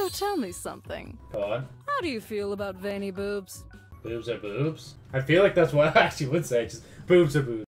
So tell me something. What? How do you feel about veiny boobs? Boobs are boobs. I feel like that's what I actually would say. Just boobs are boobs.